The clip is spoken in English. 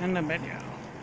and the video.